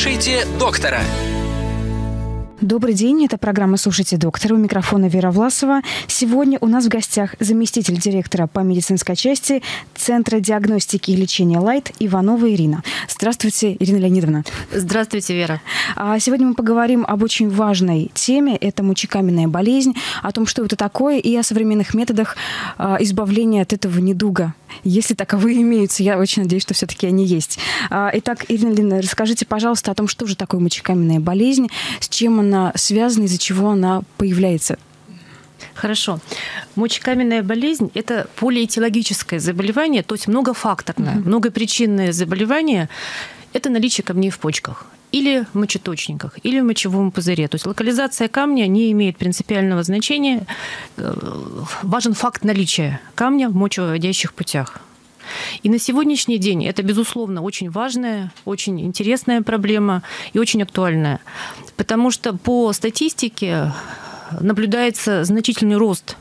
Слушайте доктора. Добрый день, это программа «Слушайте доктора». У микрофона Вера Власова. Сегодня у нас в гостях заместитель директора по медицинской части Центра диагностики и лечения «Лайт» Иванова Ирина. Здравствуйте, Ирина Леонидовна. Здравствуйте, Вера. А сегодня мы поговорим об очень важной теме. Это мочекаменная болезнь, о том, что это такое, и о современных методах а, избавления от этого недуга. Если таковые имеются, я очень надеюсь, что все-таки они есть. А, итак, Ирина Леонидовна, расскажите, пожалуйста, о том, что же такое мочекаменная болезнь, с чем она она связана, из-за чего она появляется? Хорошо. Мочекаменная болезнь – это полиэтиологическое заболевание, то есть многофакторное, mm-hmm. многопричинное заболевание. Это наличие камней в почках или в мочеточниках, или в мочевом пузыре. То есть локализация камня не имеет принципиального значения. Э, важен факт наличия камня в мочевыводящих путях. И на сегодняшний день это, безусловно, очень важная, очень интересная проблема и очень актуальная. Потому что по статистике наблюдается значительный рост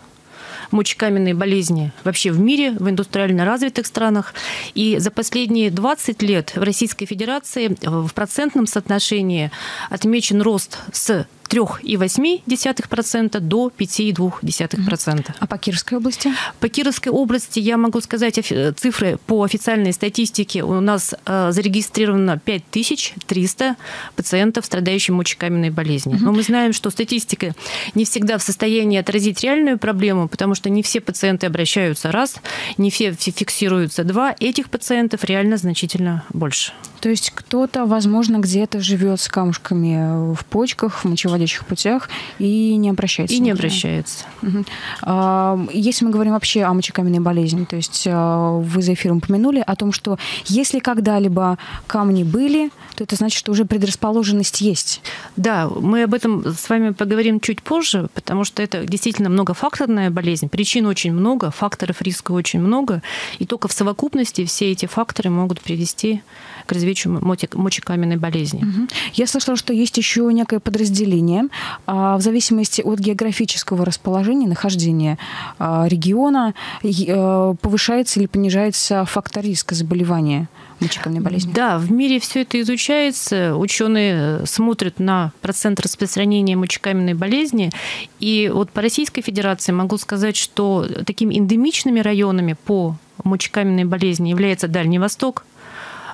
мочекаменной болезни вообще в мире, в индустриально развитых странах. И за последние 20 лет в Российской Федерации в процентном соотношении отмечен рост с 3,8% до 5,2%. А по Кировской области? По Кировской области я могу сказать цифры по официальной статистике. У нас э, зарегистрировано 5300 пациентов, страдающих мочекаменной болезнью. Но мы знаем, что статистика не всегда в состоянии отразить реальную проблему, потому что не все пациенты обращаются раз, не все фиксируются два. Этих пациентов реально значительно больше. То есть кто-то, возможно, где-то живет с камушками в почках, в мочеводящих путях и не обращается. И не обращается. Угу. Если мы говорим вообще о мочекаменной болезни, то есть а, вы за эфиром упомянули о том, что если когда-либо камни были, то это значит, что уже предрасположенность есть. Да, мы об этом с вами поговорим чуть позже, потому что это действительно многофакторная болезнь. Причин очень много, факторов риска очень много, и только в совокупности все эти факторы могут привести к развитию мочекаменной болезни. Угу. Я слышала, что есть еще некое подразделение а, в зависимости от географического расположения, нахождения а, региона, э, повышается или понижается фактор риска заболевания мочекаменной болезни? Да, в мире все это изучается. Ученые смотрят на процент распространения мочекаменной болезни. И вот по Российской Федерации могу сказать, что такими эндемичными районами по мочекаменной болезни является Дальний Восток,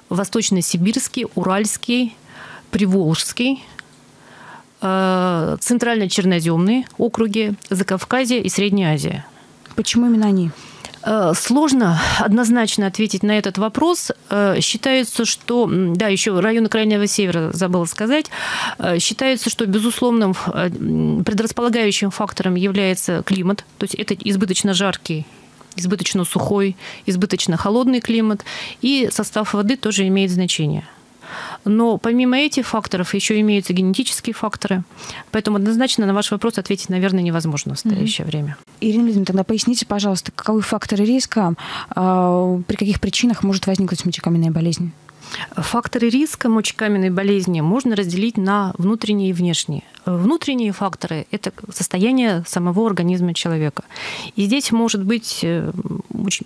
Восточно-Сибирский, Уральский, Приволжский, э, Центрально-Черноземные округи, Закавказье и Средняя Азия. Почему именно они? Э, сложно однозначно ответить на этот вопрос. Э, считается, что, да, еще районы Крайнего Севера забыла сказать, считается, что безусловным предрасполагающим фактором является климат, то есть это избыточно жаркий избыточно сухой, избыточно холодный климат, и состав воды тоже имеет значение. Но помимо этих факторов еще имеются генетические факторы. Поэтому однозначно на ваш вопрос ответить, наверное, невозможно в настоящее mm-hmm. время. Ирина Лидовна, тогда поясните, пожалуйста, каковы факторы риска, э, при каких причинах может возникнуть мочекаменная болезнь? Факторы риска мочекаменной болезни можно разделить на внутренние и внешние. Внутренние факторы – это состояние самого организма человека. И здесь может быть э,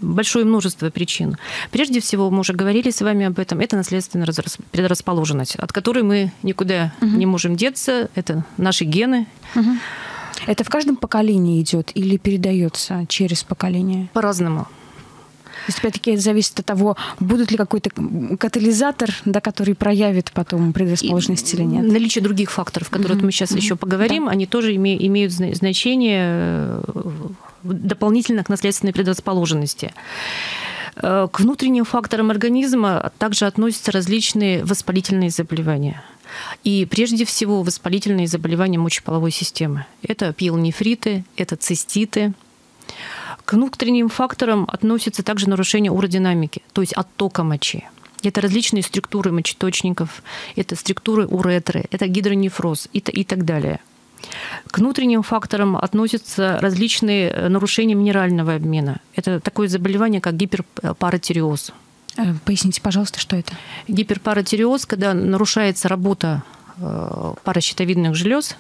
большое множество причин. Прежде всего, мы уже говорили с вами об этом, это наследственная предрасположенность, от которой мы никуда угу. не можем деться. Это наши гены. Угу. Это в каждом поколении идет или передается через поколение? По-разному. То есть, опять-таки, это зависит от того, будет ли какой-то катализатор, да, который проявит потом предрасположенность или нет. Наличие других факторов, которые mm-hmm. мы сейчас mm-hmm. еще поговорим, да. они тоже име- имеют значение э, дополнительно к наследственной предрасположенности. Э, к внутренним факторам организма также относятся различные воспалительные заболевания. И прежде всего воспалительные заболевания мочеполовой системы. Это пиелонефриты, это циститы, к внутренним факторам относятся также нарушение уродинамики, то есть оттока мочи. Это различные структуры мочеточников, это структуры уретры, это гидронефроз и, и так далее. К внутренним факторам относятся различные э, нарушения минерального обмена. Это такое заболевание, как гиперпаратиреоз. Э, поясните, пожалуйста, что это? Гиперпаратиреоз, когда нарушается работа э, паращитовидных желез,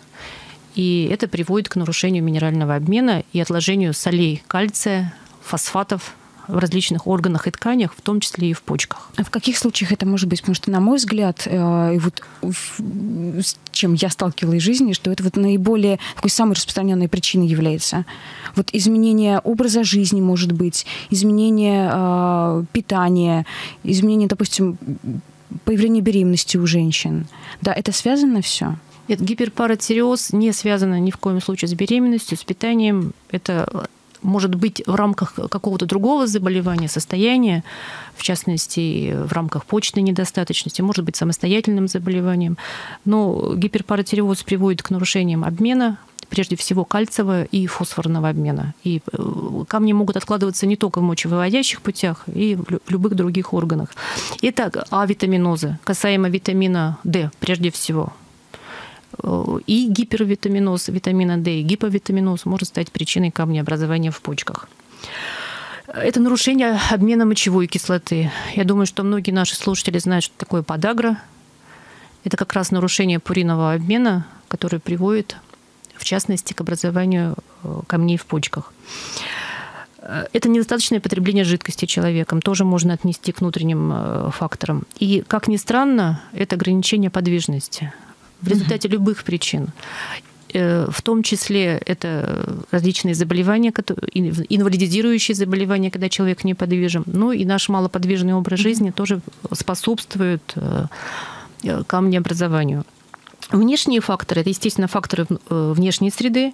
и это приводит к нарушению минерального обмена и отложению солей кальция, фосфатов в различных органах и тканях, в том числе и в почках. А в каких случаях это может быть? Потому что, на мой взгляд, э, и вот с чем я сталкивалась в жизни, что это вот наиболее такой самой распространенной причиной является. Вот изменение образа жизни может быть, изменение э, питания, изменение, допустим, появление беременности у женщин. Да, это связано все? Нет, гиперпаратиреоз не связано ни в коем случае с беременностью, с питанием. Это может быть в рамках какого-то другого заболевания, состояния, в частности, в рамках почечной недостаточности, может быть самостоятельным заболеванием. Но гиперпаратиреоз приводит к нарушениям обмена, прежде всего кальциевого и фосфорного обмена. И э, камни могут откладываться не только в мочевыводящих путях, и в любых других органах. Это авитаминоза, касаемо витамина D прежде всего и гипервитаминоз витамина D, и гиповитаминоз может стать причиной камнеобразования в почках. Это нарушение обмена мочевой кислоты. Я думаю, что многие наши слушатели знают, что такое подагра. Это как раз нарушение пуринового обмена, которое приводит, в частности, к образованию э, камней в почках. Это недостаточное потребление жидкости человеком, тоже можно отнести к внутренним э, факторам. И, как ни странно, это ограничение подвижности в результате угу. любых причин. Э, в том числе это различные заболевания, инвалидизирующие заболевания, когда человек неподвижен. Ну и наш малоподвижный образ жизни тоже способствует э, камнеобразованию. Внешние факторы, это, естественно, факторы э, внешней среды.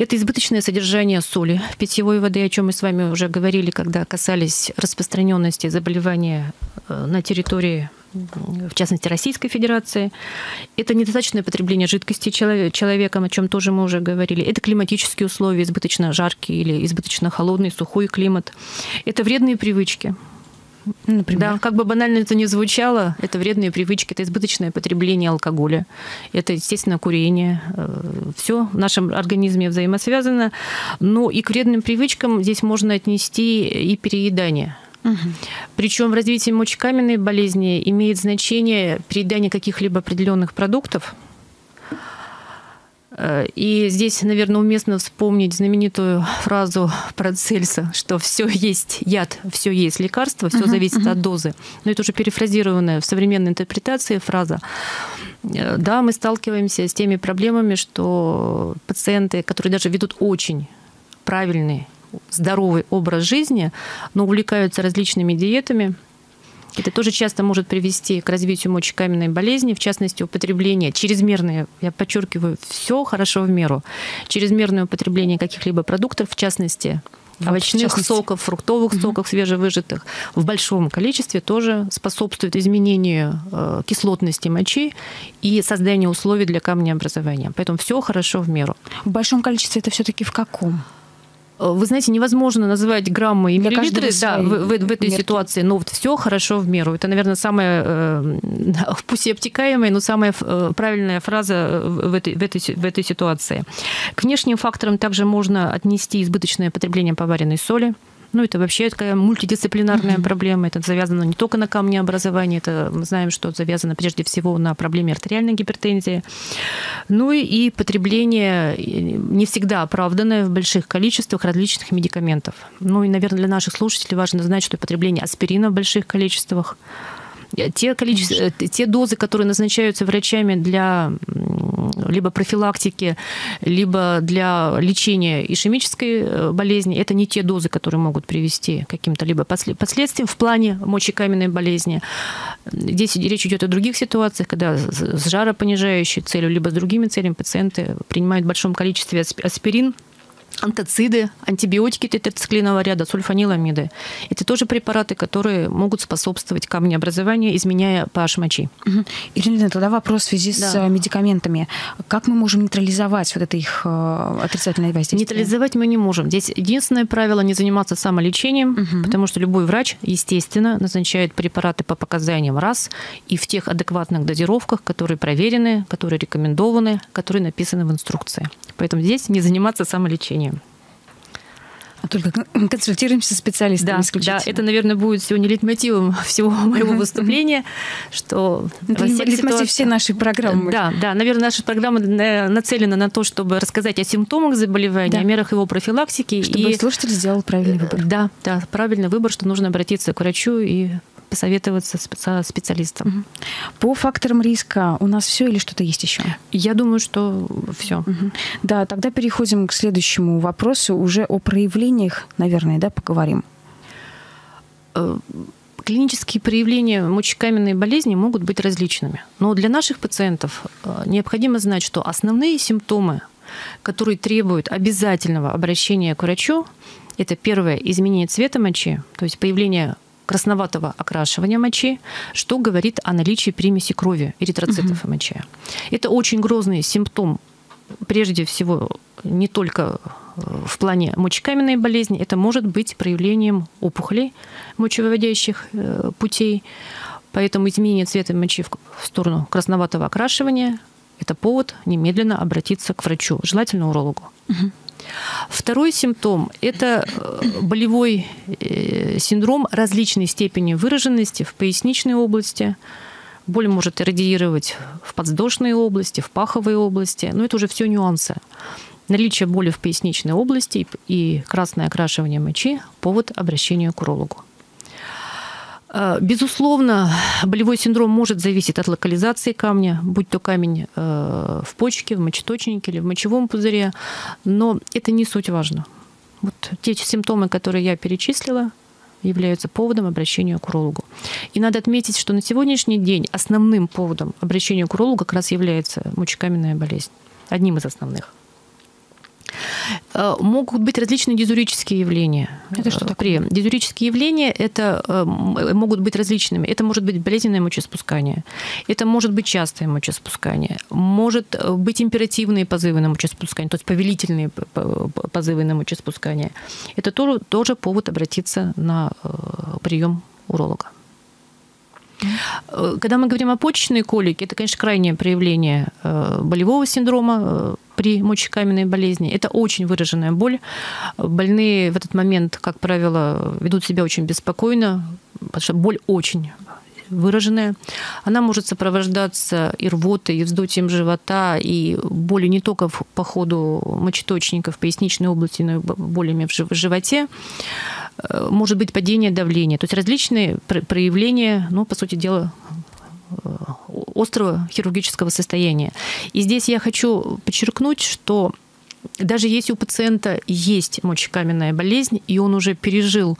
Это избыточное содержание соли в питьевой воде, о чем мы с вами уже говорили, когда касались распространенности заболевания на территории в частности Российской Федерации. Это недостаточное потребление жидкости человеком, о чем тоже мы уже говорили. Это климатические условия, избыточно жаркий или избыточно холодный, сухой климат. Это вредные привычки. Например? Да, как бы банально это ни звучало, это вредные привычки, это избыточное потребление алкоголя, это, естественно, курение. Э, Все в нашем организме взаимосвязано. Но и к вредным привычкам здесь можно отнести и переедание – Угу. Причем в развитии мочекаменной болезни имеет значение переедание каких-либо определенных продуктов. Э, и здесь, наверное, уместно вспомнить знаменитую фразу про Цельса, что все есть яд, все есть лекарство, все uh зависит uh от дозы. Но это уже перефразированная в современной интерпретации фраза. Э, да, мы сталкиваемся с теми проблемами, что пациенты, которые даже ведут очень правильные здоровый образ жизни, но увлекаются различными диетами, это тоже часто может привести к развитию мочекаменной болезни, в частности, употребление чрезмерное, я подчеркиваю, все хорошо в меру, чрезмерное употребление каких-либо продуктов, в частности, овощных соков, фруктовых угу. соков свежевыжатых в большом количестве тоже способствует изменению э, кислотности мочи и созданию условий для камнеобразования. Поэтому все хорошо в меру. В большом количестве это все-таки в каком? Э, вы знаете, невозможно называть граммы и Для миллилитры да, в, в, в этой мерки. ситуации, но вот все хорошо в меру. Это, наверное, самая, э, пусть и обтекаемая, но самая э, правильная фраза в этой, в, этой, в этой ситуации. К внешним факторам также можно отнести избыточное потребление поваренной соли, ну, это вообще такая мультидисциплинарная mm-hmm. проблема. Это завязано не только на камнеобразование, это мы знаем, что завязано прежде всего на проблеме артериальной гипертензии. Ну и, и потребление не всегда оправданное в больших количествах различных медикаментов. Ну и, наверное, для наших слушателей важно знать, что потребление аспирина в больших количествах те, количество, те дозы, которые назначаются врачами для либо профилактики, либо для лечения ишемической э, болезни, это не те дозы, которые могут привести к каким-то либо последствиям в плане мочекаменной болезни. Здесь речь идет о других ситуациях, когда с жаропонижающей целью, либо с другими целями пациенты принимают в большом количестве аспирин, антоциды, антибиотики тетрациклинового ряда, сульфаниламиды. Это тоже препараты, которые могут способствовать камнеобразованию, изменяя pH мочи. Угу. Ирина, тогда вопрос в связи да. с э, медикаментами. Как мы можем нейтрализовать вот это их э, отрицательное воздействие? Нейтрализовать мы не можем. Здесь единственное правило не заниматься самолечением, угу. потому что любой врач, естественно, назначает препараты по показаниям раз и в тех адекватных дозировках, которые проверены, которые рекомендованы, которые написаны в инструкции. Поэтому здесь не заниматься самолечением. Только консультируемся с специалистами да, исключительно. Да, это, наверное, будет сегодня лейтмотивом всего моего выступления, что... Это всей нашей программы. Да, да, наверное, наша программа нацелена на то, чтобы рассказать о симптомах заболевания, да. о мерах его профилактики. Чтобы и... слушатель сделал правильный выбор. Да, да, правильный выбор, что нужно обратиться к врачу и посоветоваться со специалистом. По факторам риска у нас все или что-то есть еще? Я думаю, что все. Да, тогда переходим к следующему вопросу уже о проявлениях, наверное, да, поговорим. Э, клинические проявления мочекаменной болезни могут быть различными. Но для наших пациентов э, необходимо знать, что основные симптомы, которые требуют обязательного обращения к врачу, это первое изменение цвета мочи, то есть появление красноватого окрашивания мочи, что говорит о наличии примеси крови, эритроцитов угу. мочи. Это очень грозный симптом, прежде всего, не только э, в плане мочекаменной болезни, это может быть проявлением опухолей мочевыводящих э, путей. Поэтому изменение цвета мочи в сторону красноватого окрашивания – это повод немедленно обратиться к врачу, желательно урологу. Угу. Второй симптом – это э, болевой э, синдром различной степени выраженности в поясничной области. Боль может радиировать в подвздошной области, в паховой области, но это уже все нюансы. Наличие боли в поясничной области и красное окрашивание мочи – повод обращения к урологу. Э, безусловно, болевой синдром может зависеть от локализации камня, будь то камень э, в почке, в мочеточнике или в мочевом пузыре, но это не суть важно. Вот те симптомы, которые я перечислила, являются поводом обращения к урологу. И надо отметить, что на сегодняшний день основным поводом обращения к урологу как раз является мочекаменная болезнь. Одним из основных. Э, могут быть различные дизурические явления. Это что такое? При дизурические явления это э, могут быть различными. Это может быть болезненное мочеспускание, это может быть частое мочеспускание, может э, быть императивные позывы на мочеспускание, то есть повелительные позывы на мочеспускание. Это тоже, тоже повод обратиться на прием уролога. Когда мы говорим о почечной колике, это, конечно, крайнее проявление болевого синдрома, при мочекаменной болезни. Это очень выраженная боль. Больные в этот момент, как правило, ведут себя очень беспокойно, потому что боль очень выраженная. Она может сопровождаться и рвотой, и вздутием живота, и болью не только по ходу мочеточника в поясничной области, но и болями в животе. Э, может быть падение давления. То есть различные проявления, ну, по сути дела, острого хирургического состояния. И здесь я хочу подчеркнуть, что даже если у пациента есть мочекаменная болезнь, и он уже пережил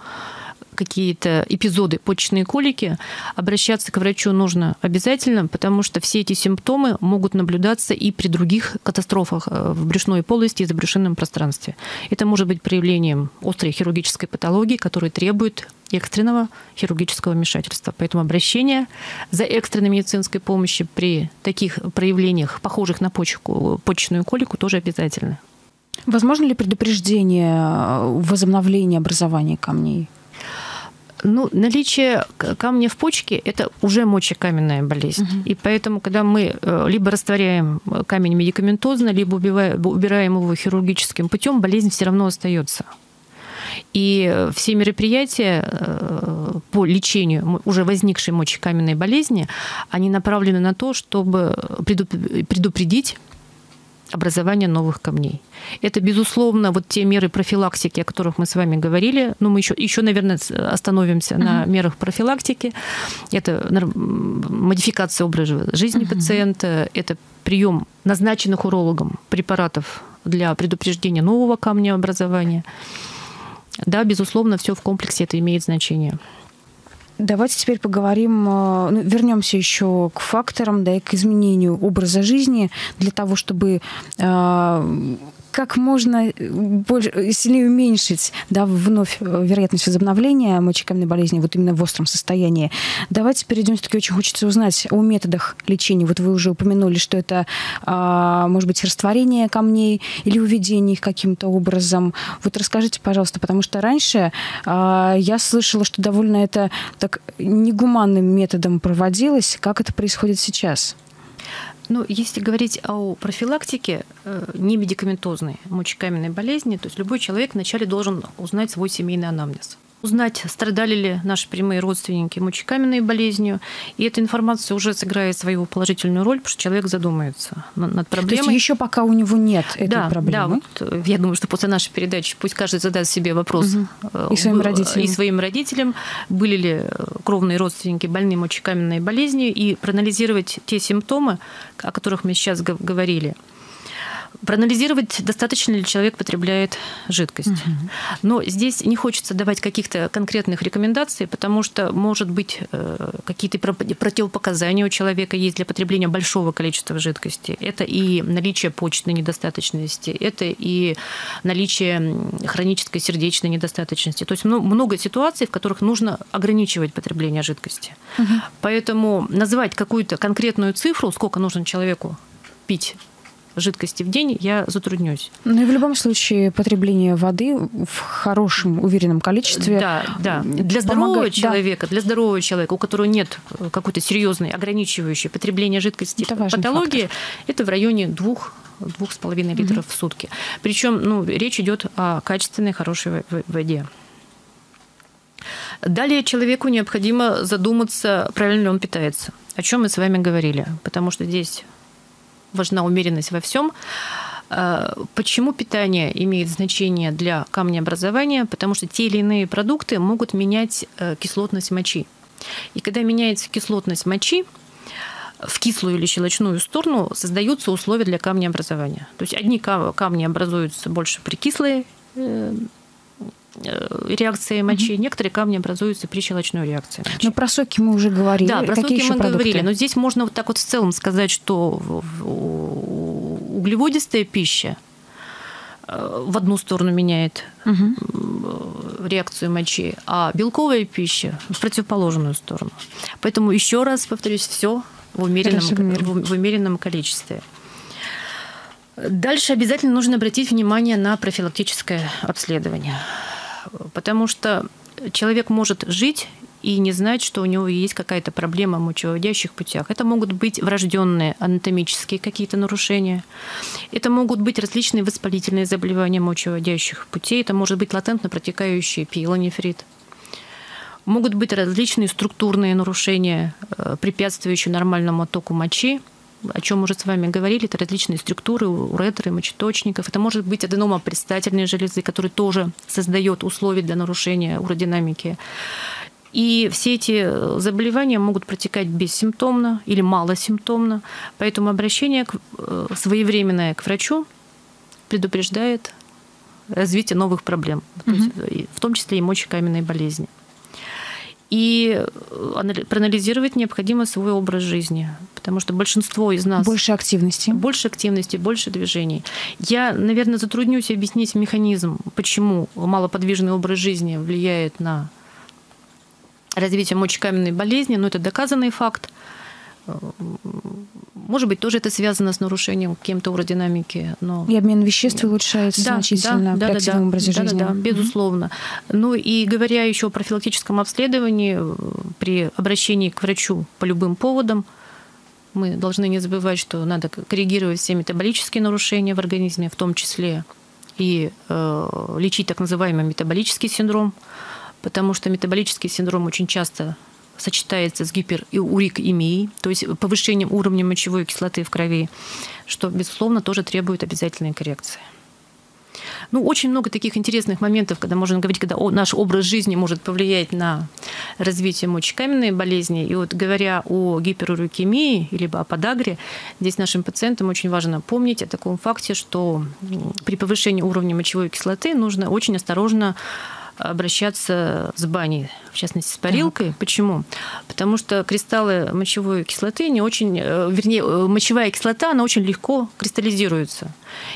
какие-то эпизоды почечной колики, обращаться к врачу нужно обязательно, потому что все эти симптомы могут наблюдаться и при других катастрофах э, в брюшной полости и забрюшинном пространстве. Это может быть проявлением острой хирургической патологии, которая требует экстренного хирургического вмешательства. Поэтому обращение за экстренной медицинской помощью при таких проявлениях, похожих на почку, почечную колику, тоже обязательно. Возможно ли предупреждение э, возобновления образования камней? Ну, наличие камня в почке – это уже мочекаменная болезнь. Угу. И поэтому, когда мы э, либо растворяем камень медикаментозно, либо убираем его хирургическим путем, болезнь все равно остается. И все мероприятия э, по лечению уже возникшей мочекаменной болезни, они направлены на то, чтобы предупредить образования новых камней. Это, безусловно, вот те меры профилактики, о которых мы с вами говорили. Но мы еще, еще наверное, остановимся uh-huh. на мерах профилактики. Это модификация образа жизни uh-huh. пациента, это прием назначенных урологом препаратов для предупреждения нового камня образования. Да, безусловно, все в комплексе это имеет значение. Давайте теперь поговорим, э, ну, вернемся еще к факторам, да, и к изменению образа жизни для того, чтобы э, как можно э, больше, э, сильнее уменьшить да, вновь э, вероятность возобновления мочекаменной болезни вот именно в остром состоянии. Давайте перейдем, все-таки очень хочется узнать о методах лечения. Вот вы уже упомянули, что это, а, может быть, растворение камней или уведение их каким-то образом. Вот расскажите, пожалуйста, потому что раньше а, я слышала, что довольно это так негуманным методом проводилось. Как это происходит сейчас? Ну, если говорить о профилактике э, не медикаментозной мочекаменной болезни, то есть любой человек вначале должен узнать свой семейный анамнез узнать, страдали ли наши прямые родственники мочекаменной болезнью. И эта информация уже сыграет свою положительную роль, потому что человек задумается над проблемой. То есть еще пока у него нет этой да, проблемы? Да, вот, я думаю, что после нашей передачи пусть каждый задаст себе вопрос угу. и своим родителям. И своим родителям, были ли кровные родственники больны мочекаменной болезнью, и проанализировать те симптомы, о которых мы сейчас говорили – проанализировать, достаточно ли человек потребляет жидкость. Угу. Но здесь не хочется давать каких-то конкретных рекомендаций, потому что, может быть, э, какие-то противопоказания у человека есть для потребления большого количества жидкости. Это и наличие почечной недостаточности, это и наличие хронической сердечной недостаточности. То есть много ситуаций, в которых нужно ограничивать потребление жидкости. Угу. Поэтому назвать какую-то конкретную цифру, сколько нужно человеку пить жидкости в день, я затруднюсь. Ну и в любом случае потребление воды в хорошем, уверенном количестве. Да, да. Для здорового помогает, человека, да. для здорового человека, у которого нет какой-то серьезной ограничивающей потребление жидкости это патологии, фактор. это в районе двух двух с половиной литров угу. в сутки. Причем, ну, речь идет о качественной, хорошей воде. Далее человеку необходимо задуматься, правильно ли он питается. О чем мы с вами говорили. Потому что здесь важна умеренность во всем. А, почему питание имеет значение для камнеобразования? Потому что те или иные продукты могут менять э, кислотность мочи. И когда меняется кислотность мочи, в кислую или щелочную сторону создаются условия для камнеобразования. То есть одни камни образуются больше при кислой э, Э, реакции мочи, угу. некоторые камни образуются при щелочной реакции мочи. Но про соки мы уже говорили. Да, про Какие соки мы продукты? говорили. Но здесь можно вот так вот в целом сказать, что углеводистая пища э, в одну сторону меняет угу. реакцию мочи, а белковая пища в противоположную сторону. Поэтому еще раз повторюсь, все в умеренном, в, в умеренном количестве. Дальше обязательно нужно обратить внимание на профилактическое обследование потому что человек может жить и не знать, что у него есть какая-то проблема в мочевыводящих путях. Это могут быть врожденные анатомические какие-то нарушения. Это могут быть различные воспалительные заболевания мочевыводящих путей. Это может быть латентно протекающий пилонефрит. Могут быть различные структурные нарушения, э, препятствующие нормальному оттоку мочи о чем уже с вами говорили, это различные структуры уретры, мочеточников. Это может быть аденома предстательной железы, который тоже создает условия для нарушения уродинамики. И все эти заболевания могут протекать бессимптомно или малосимптомно. Поэтому обращение к, э, своевременное к врачу предупреждает развитие новых проблем, угу. в том числе и мочекаменной болезни. И э, проанализировать необходимо свой образ жизни, потому что большинство из нас... Больше активности. Больше активности, больше движений. Я, наверное, затруднюсь объяснить механизм, почему малоподвижный образ жизни влияет на развитие мочекаменной болезни, но это доказанный факт. Может быть, тоже это связано с нарушением каким-то уродинамики. Но... И обмен веществ улучшается да, значительно да, при да, активном да, образе да, жизни. Да, да, безусловно. Ну и говоря еще о профилактическом обследовании, при обращении к врачу по любым поводам, мы должны не забывать, что надо коррегировать все метаболические нарушения в организме, в том числе и э, лечить так называемый метаболический синдром, потому что метаболический синдром очень часто сочетается с гиперурикемией, то есть повышением уровня мочевой кислоты в крови, что, безусловно, тоже требует обязательной коррекции. Ну, очень много таких интересных моментов, когда можно говорить, когда наш образ жизни может повлиять на развитие мочекаменной болезни. И вот говоря о гиперурикемии либо о подагре, здесь нашим пациентам очень важно помнить о таком факте, что при повышении уровня мочевой кислоты нужно очень осторожно обращаться с баней, в частности, с парилкой. Так. Почему? Потому что кристаллы мочевой кислоты не очень, э, вернее, э, мочевая кислота, она очень легко кристаллизируется.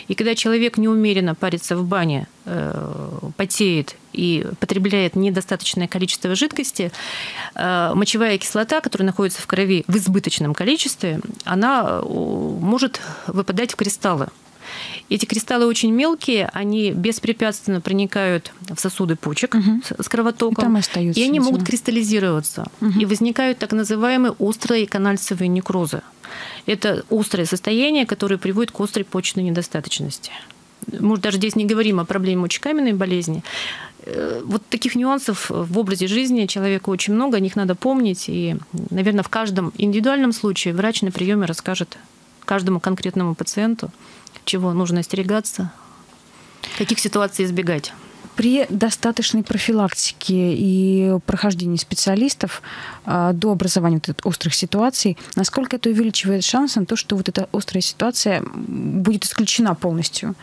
И когда человек неумеренно парится в бане, э, потеет и потребляет недостаточное количество жидкости, мочевая кислота, которая находится в крови в избыточном количестве, она может выпадать в кристаллы. Эти кристаллы очень мелкие, они беспрепятственно проникают в сосуды почек угу. с кровотоком. И, там остаются, и они видимо. могут кристаллизироваться. Угу. И возникают так называемые острые канальцевые некрозы. Это острое состояние, которое приводит к острой почечной недостаточности. Мы даже здесь не говорим о проблеме мочекаменной болезни. Э, вот таких нюансов в образе жизни человека очень много, о них надо помнить. И, наверное, в каждом индивидуальном случае врач на приеме расскажет каждому конкретному пациенту, чего нужно остерегаться, каких ситуаций избегать. При достаточной профилактике и прохождении специалистов а, до образования вот острых ситуаций, насколько это увеличивает шанс на то, что вот эта острая ситуация будет исключена полностью?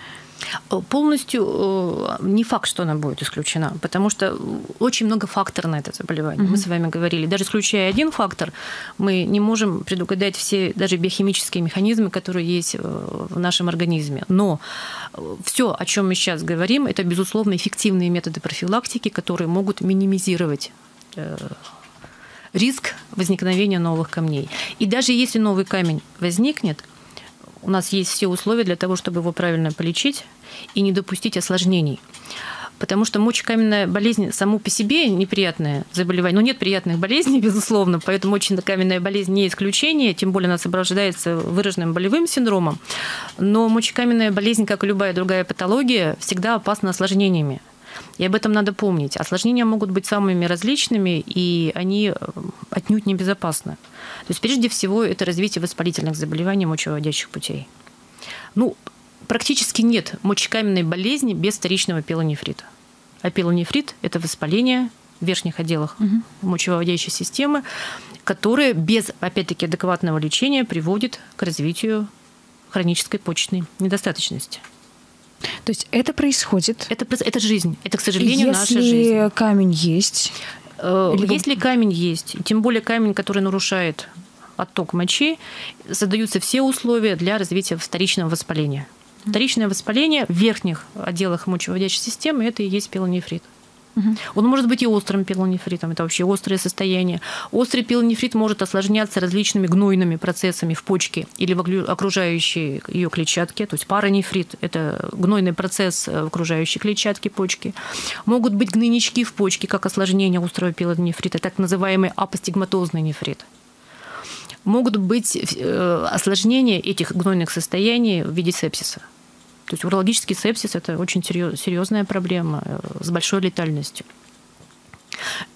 Полностью э, не факт, что она будет исключена, потому что очень много факторов на это заболевание. Mm-hmm. Мы с вами говорили. Даже исключая один фактор, мы не можем предугадать все даже биохимические механизмы, которые есть э, в нашем организме. Но э, все, о чем мы сейчас говорим, это, безусловно, эффективные методы профилактики, которые могут минимизировать риск возникновения новых камней. И даже если новый камень возникнет, у нас есть все условия для того, чтобы его правильно полечить и не допустить осложнений. Потому что мочекаменная болезнь само по себе неприятное заболевание. Но нет приятных болезней, безусловно, поэтому мочекаменная болезнь не исключение, тем более она сопровождается выраженным болевым синдромом. Но мочекаменная болезнь, как и любая другая патология, всегда опасна осложнениями. И об этом надо помнить. Осложнения могут быть самыми различными, и они э, отнюдь не безопасны. То есть прежде всего это развитие воспалительных заболеваний мочевыводящих путей. Ну, практически нет мочекаменной болезни без вторичного пилонефрита. А пилонефрит – это воспаление в верхних отделах угу. мочевыводящей системы, которое без, опять-таки, адекватного лечения приводит к развитию хронической почечной недостаточности. То есть это происходит? Это, это жизнь. Это, к сожалению, Если наша жизнь. Если камень есть? Э, Или... Если камень есть, тем более камень, который нарушает отток мочи, создаются все условия для развития вторичного воспаления. Вторичное воспаление в верхних отделах мочевыводящей системы – это и есть пилонефрит. Угу. Он может быть и острым пилонефритом, это вообще острое состояние. Острый пилонефрит может осложняться различными гнойными процессами в почке или в окружающей ее клетчатке. То есть паранефрит – это гнойный процесс в окружающей клетчатке почки. Могут быть гнойнички в почке, как осложнение острого пилонефрита, так называемый апостигматозный нефрит могут быть э, осложнения этих гнойных состояний в виде сепсиса. То есть урологический сепсис – это очень серьезная проблема э, с большой летальностью.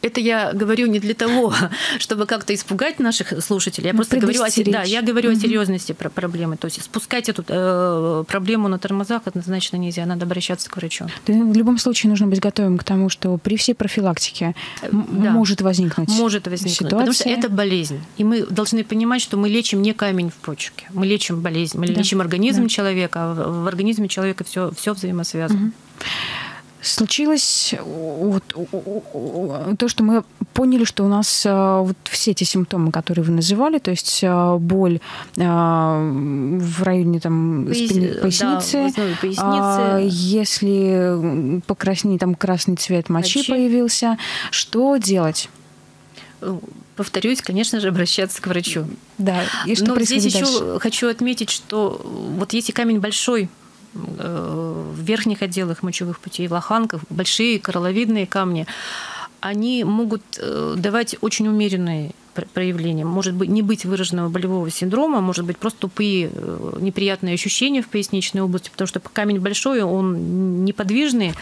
Это я говорю не для того, чтобы как-то испугать наших слушателей. Я ну, просто говорю о, да, я говорю угу. о серьезности проблемы. То есть спускать эту э, проблему на тормозах однозначно нельзя. Надо обращаться к врачу. В любом случае нужно быть готовым к тому, что при всей профилактике э, да. может возникнуть Может возникнуть, ситуация. потому что это болезнь. И мы должны понимать, что мы лечим не камень в почке. Мы лечим болезнь, мы да. лечим организм да. человека, а в организме человека все, все взаимосвязано. Угу случилось вот, то, что мы поняли, что у нас э, вот все эти симптомы, которые вы называли, то есть э, боль э, в районе там, Пояс... поясницы, да, поясницы. А, если покраснее, там красный цвет мочи, мочи появился, что делать? повторюсь, конечно же, обращаться к врачу. Да, и что Но здесь дальше? еще хочу отметить, что вот если камень большой, в верхних отделах мочевых путей, в лоханках, большие коралловидные камни, они могут э, давать очень умеренные проявления. Может быть, не быть выраженного болевого синдрома, может быть, просто тупые э, неприятные ощущения в поясничной области, потому что камень большой, он неподвижный,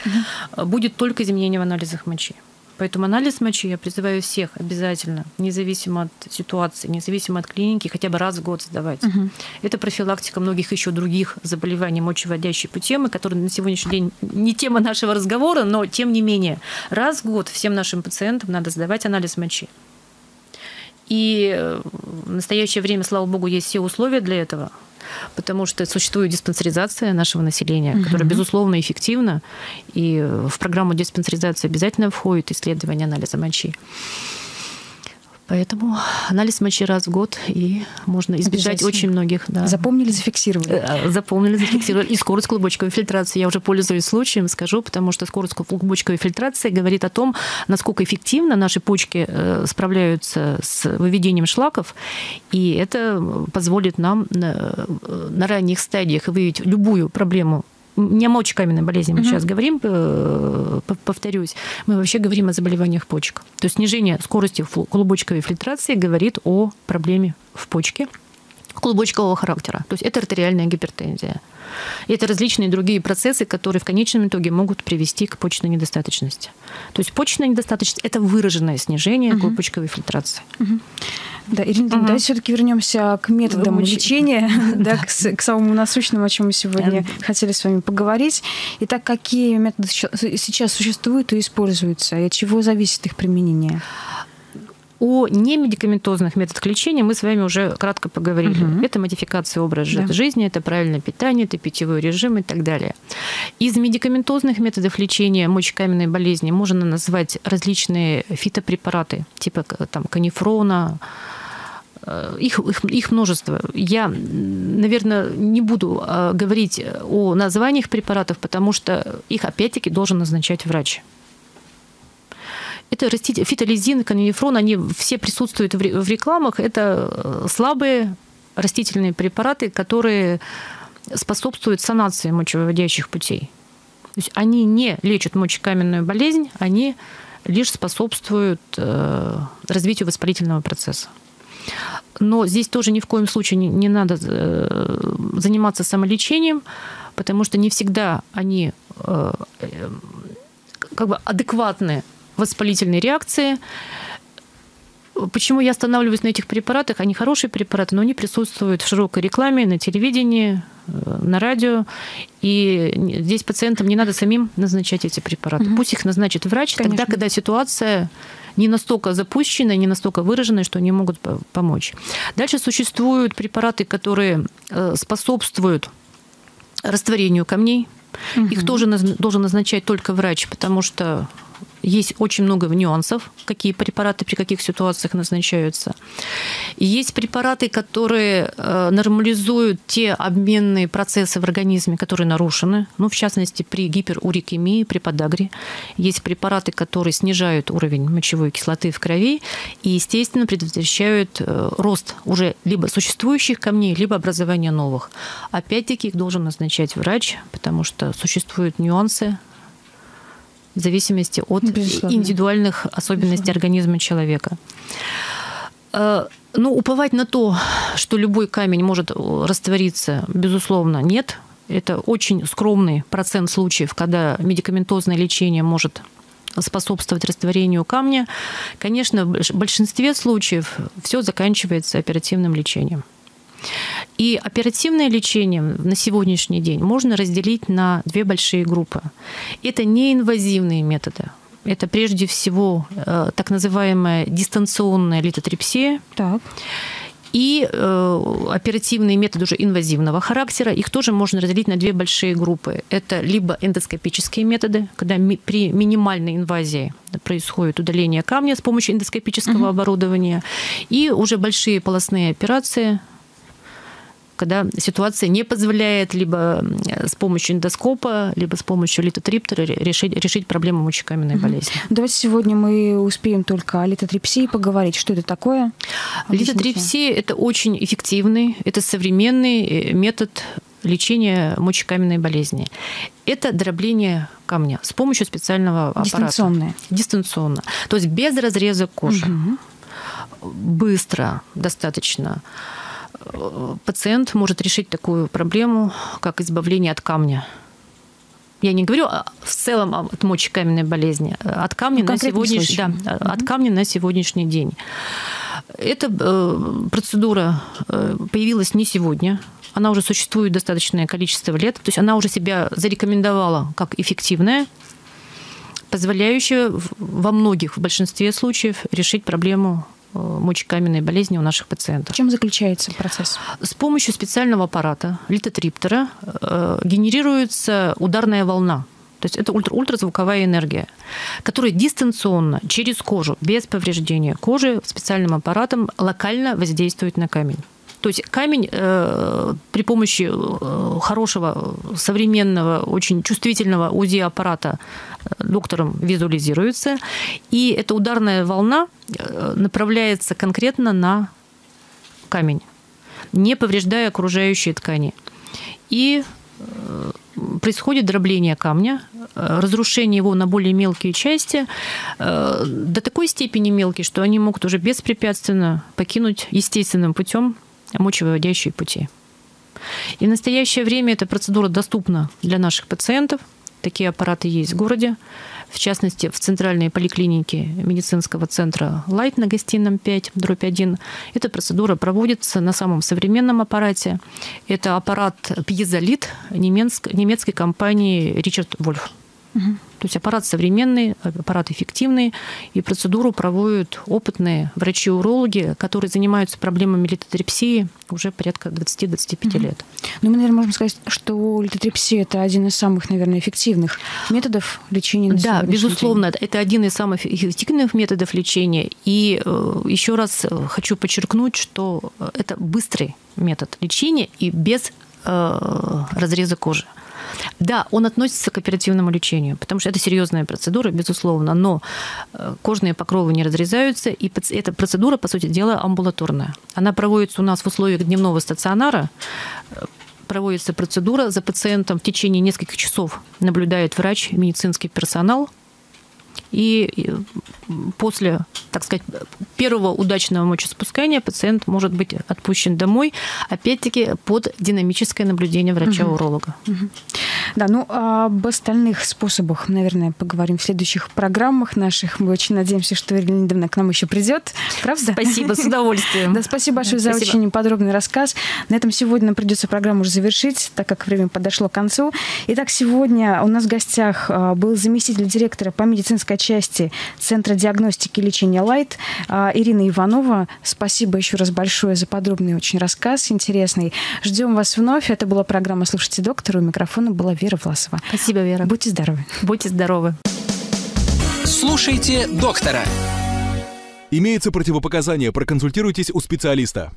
угу. будет только изменение в анализах мочи. Поэтому анализ мочи я призываю всех обязательно, независимо от ситуации, независимо от клиники, хотя бы раз в год сдавать. Угу. Это профилактика многих еще других заболеваний мочеводящей путемы, которые на сегодняшний день не тема нашего разговора, но тем не менее раз в год всем нашим пациентам надо сдавать анализ мочи. И в настоящее время, слава богу, есть все условия для этого потому что существует диспансеризация нашего населения, угу. которая, безусловно, эффективна. И в программу диспансеризации обязательно входит исследование анализа мочи. Поэтому анализ мочи раз в год, и можно избежать очень многих. Да. Запомнили, зафиксировали. Э, запомнили, зафиксировали. И скорость клубочковой фильтрации. Я уже пользуюсь случаем, скажу, потому что скорость клубочковой фильтрации говорит о том, насколько эффективно наши почки э, справляются с выведением шлаков, и это позволит нам на, на ранних стадиях выявить любую проблему не о мочекаменной болезни мы угу. сейчас говорим, э, повторюсь, мы вообще говорим о заболеваниях почек. То есть снижение скорости клубочковой фильтрации говорит о проблеме в почке клубочкового характера. То есть это артериальная гипертензия. И это различные другие процессы, которые в конечном итоге могут привести к почечной недостаточности. То есть почечная недостаточность – это выраженное снижение угу. клубочковой фильтрации. Угу. Да, Ирина, угу. давайте все-таки вернемся к методам Вымучи... лечения, да, к, к самому насущному, о чем мы сегодня хотели с вами поговорить. Итак, какие методы сейчас существуют и используются, и от чего зависит их применение? О немедикаментозных методах лечения мы с вами уже кратко поговорили. Угу. Это модификация образа да. жизни, это правильное питание, это питьевой режим и так далее. Из медикаментозных методов лечения мочекаменной болезни можно назвать различные фитопрепараты, типа там, канифрона, э, их, их, их множество. Я, наверное, не буду э, говорить о названиях препаратов, потому что их опять-таки должен назначать врач. Это раститель, фитолизин, канифрон, они все присутствуют в рекламах. Это э, слабые растительные препараты, которые способствуют санации мочевыводящих путей. То есть они не лечат мочекаменную болезнь, они лишь способствуют э, развитию воспалительного процесса. Но здесь тоже ни в коем случае не, не надо э, заниматься самолечением, потому что не всегда они э, э как бы адекватны воспалительные реакции. Почему я останавливаюсь на этих препаратах? Они хорошие препараты, но они присутствуют в широкой рекламе, на телевидении, э, на радио. И здесь пациентам не надо самим назначать эти препараты. Угу. Пусть их назначит врач Конечно. тогда, когда ситуация не настолько запущенная, не настолько выраженная, что они могут помочь. Дальше существуют препараты, которые э, способствуют растворению камней. Угу. Их тоже должен назначать только врач, потому что есть очень много нюансов, какие препараты при каких ситуациях назначаются. И есть препараты, которые э, нормализуют те обменные процессы в организме, которые нарушены. Ну, в частности, при гиперурикемии, при подагре. Есть препараты, которые снижают уровень мочевой кислоты в крови и, естественно, предотвращают э, рост уже либо существующих камней, либо образование новых. Опять-таки их должен назначать врач, потому что существуют нюансы в зависимости от Безусловно. индивидуальных особенностей Безусловно. организма человека. Э, ну, уповать на то, что любой камень может раствориться, безусловно, нет. Это очень скромный процент случаев, когда медикаментозное лечение может способствовать растворению камня. Конечно, в большинстве случаев все заканчивается оперативным лечением. И оперативное лечение на сегодняшний день можно разделить на две большие группы. Это неинвазивные методы. Это прежде всего э, так называемая дистанционная литотрипсия. Так. И э, оперативные методы уже инвазивного характера, их тоже можно разделить на две большие группы. Это либо эндоскопические методы, когда ми- при минимальной инвазии происходит удаление камня с помощью эндоскопического угу. оборудования, и уже большие полостные операции, когда ситуация не позволяет либо с помощью эндоскопа, либо с помощью литотриптора решить, решить проблему мочекаменной болезни. Давайте сегодня мы успеем только о литотрипсии поговорить. Что это такое? Литотрипсия – это очень эффективный, это современный э, метод лечения мочекаменной болезни. Это дробление камня с помощью специального аппарата. Дистанционное. Дистанционно. То есть без разреза кожи. Угу. Быстро достаточно пациент может решить такую проблему, как избавление от камня. Я не говорю в целом от мочекаменной болезни, а от камня, ну, на, сегодняшний, да, mm от камня на сегодняшний день. Эта э, процедура э, появилась не сегодня, она уже существует достаточное количество лет, то есть она уже себя зарекомендовала как эффективная, позволяющая во многих, в большинстве случаев решить проблему мочекаменной болезни у наших пациентов. В чем заключается процесс? С помощью специального аппарата, литотриптора, э, генерируется ударная волна. То есть это ультра ультразвуковая энергия, которая дистанционно через кожу, без повреждения кожи, специальным аппаратом локально воздействует на камень. То есть камень э, при помощи э, хорошего, современного, очень чувствительного УЗИ-аппарата э, доктором визуализируется, и эта ударная волна э, направляется конкретно на камень, не повреждая окружающие ткани. И происходит дробление камня, разрушение его на более мелкие части, до такой степени мелкие, что они могут уже беспрепятственно покинуть естественным путем мочевыводящие пути. И в настоящее время эта процедура доступна для наших пациентов. Такие аппараты есть в городе. В частности, в центральной поликлинике медицинского центра Лайт на гостином 5, дробь 1. Эта процедура проводится на самом современном аппарате. Это аппарат пьезолит немецкой компании Ричард Вольф. Угу. То есть аппарат современный, аппарат эффективный, и процедуру проводят опытные врачи-урологи, которые занимаются проблемами литотрепсии уже порядка 20-25 угу. лет. Ну, мы, наверное, можем сказать, что литотрепсия – это один из самых, наверное, эффективных методов лечения на Да, безусловно, день. это один из самых эффективных методов лечения. И э, еще раз э, хочу подчеркнуть, что это быстрый метод лечения и без э, разреза кожи. Да, он относится к оперативному лечению, потому что это серьезная процедура, безусловно, но э, кожные покровы не разрезаются, и эта процедура, по сути дела, амбулаторная. Она проводится у нас в условиях дневного стационара, э, проводится процедура за пациентом в течение нескольких часов наблюдает врач, медицинский персонал – и после, так сказать, первого удачного мочеспускания пациент может быть отпущен домой, опять-таки под динамическое наблюдение врача-уролога. Угу. Да, ну об остальных способах, наверное, поговорим в следующих программах наших. Мы очень надеемся, что Ирина Леонидовна к нам еще придет. Правда? Спасибо, с удовольствием. Да, спасибо большое за очень подробный рассказ. На этом сегодня нам придется программу уже завершить, так как время подошло к концу. Итак, сегодня у нас в гостях а, был заместитель директора по медицинской части Центра диагностики и лечения Лайт а, Ирина Иванова. Спасибо еще раз большое за подробный очень рассказ, интересный. Ждем вас вновь. Это была программа «Слушайте доктора». У микрофона была Вера Власова. Спасибо, Вера. Будьте здоровы. Будьте здоровы. Слушайте доктора. Имеются противопоказания, проконсультируйтесь у специалиста.